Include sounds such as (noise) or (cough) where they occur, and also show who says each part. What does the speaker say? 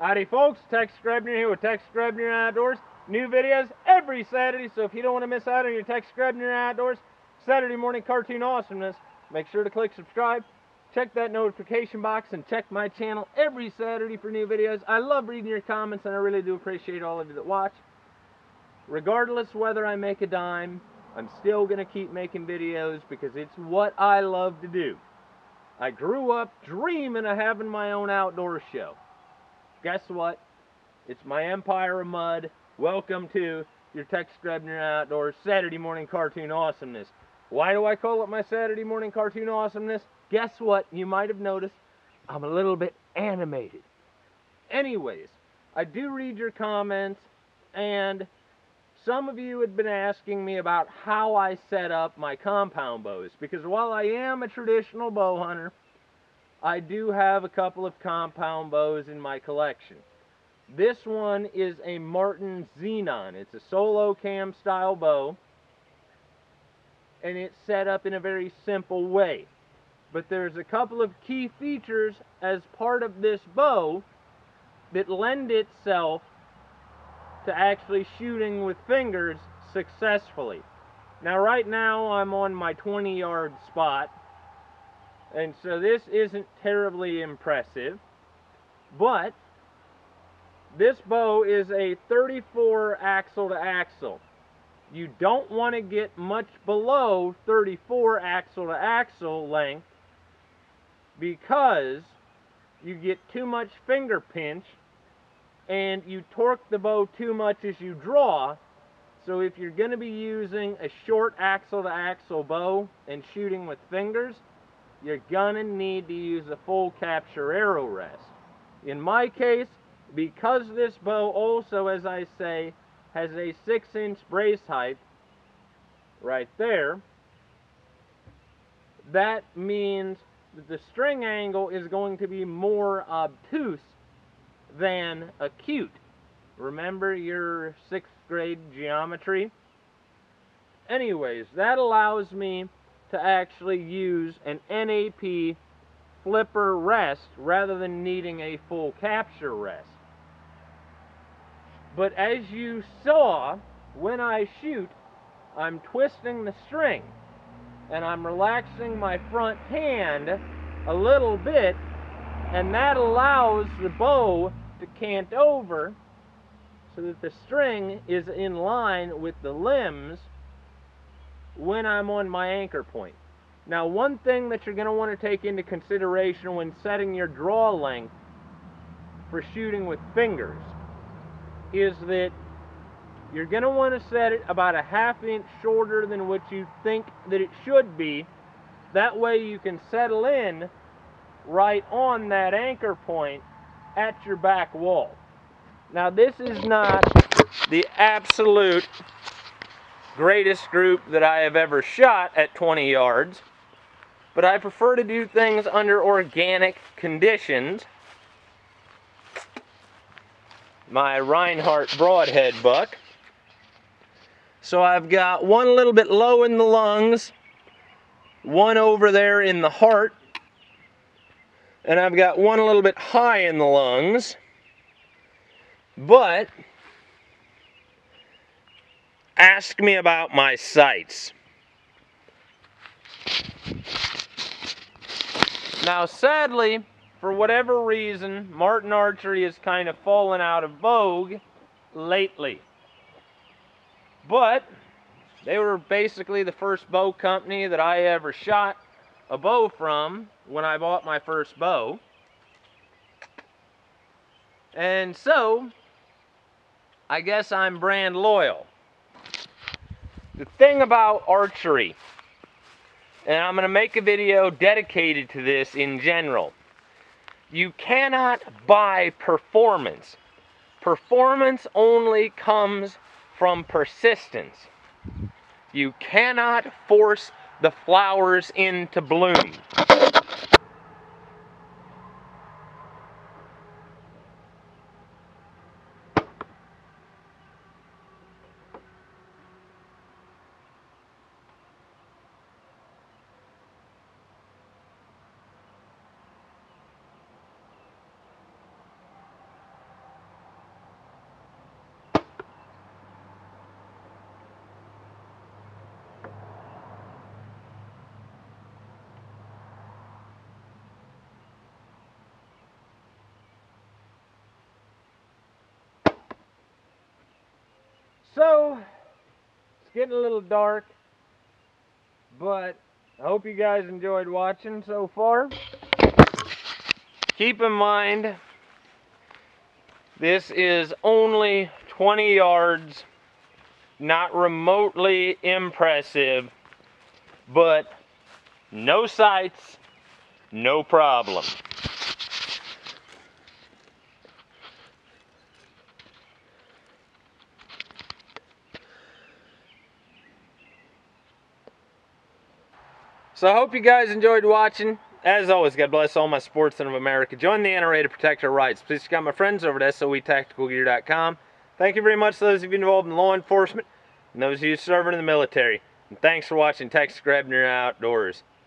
Speaker 1: Howdy folks, Tex Grebner here with Tex Grebner Outdoors. New videos every Saturday, so if you don't want to miss out on your Tex Grebner Outdoors Saturday morning cartoon awesomeness, make sure to click subscribe, check that notification box, and check my channel every Saturday for new videos. I love reading your comments, and I really do appreciate all of you that watch. Regardless whether I make a dime, I'm still going to keep making videos because it's what I love to do. I grew up dreaming of having my own outdoor show guess what? It's my Empire of Mud. Welcome to your Tex Grebner Outdoors Saturday morning cartoon awesomeness. Why do I call it my Saturday morning cartoon awesomeness? Guess what? You might have noticed I'm a little bit animated. Anyways, I do read your comments, and some of you had been asking me about how I set up my compound bows, because while I am a traditional bow hunter, I do have a couple of compound bows in my collection. This one is a Martin Xenon. It's a solo cam style bow. And it's set up in a very simple way. But there's a couple of key features as part of this bow that lend itself to actually shooting with fingers successfully. Now right now I'm on my 20 yard spot and so this isn't terribly impressive. But this bow is a 34 axle to axle. You don't want to get much below 34 axle to axle length because you get too much finger pinch and you torque the bow too much as you draw. So if you're going to be using a short axle to axle bow and shooting with fingers, you're gonna need to use a full capture arrow rest. In my case, because this bow also, as I say, has a 6 inch brace height right there, that means that the string angle is going to be more obtuse than acute. Remember your sixth grade geometry? Anyways, that allows me to actually use an NAP flipper rest rather than needing a full capture rest. But as you saw, when I shoot, I'm twisting the string and I'm relaxing my front hand a little bit and that allows the bow to cant over so that the string is in line with the limbs when I'm on my anchor point. Now one thing that you're going to want to take into consideration when setting your draw length for shooting with fingers is that you're going to want to set it about a half inch shorter than what you think that it should be. That way you can settle in right on that anchor point at your back wall. Now this is not the absolute greatest group that I have ever shot at 20 yards, but I prefer to do things under organic conditions. My Rinehart Broadhead buck. So I've got one a little bit low in the lungs, one over there in the heart, and I've got one a little bit high in the lungs. But ask me about my sights. Now, sadly, for whatever reason, Martin Archery has kind of fallen out of vogue lately. But they were basically the first bow company that I ever shot a bow from when I bought my first bow. And so, I guess I'm brand loyal. The thing about archery, and I'm going to make a video dedicated to this in general, you cannot buy performance. Performance only comes from persistence. You cannot force the flowers into bloom. (sighs) It's getting a little dark, but I hope you guys enjoyed watching so far. Keep in mind, this is only 20 yards, not remotely impressive, but no sights, no problem. So I hope you guys enjoyed watching. As always, God bless all my sportsmen of America. Join the NRA to protect our rights. Please check out my friends over at SOETacticalgear.com. Thank you very much to those of you involved in law enforcement and those of you serving in the military. And thanks for watching Texas Grebner Outdoors.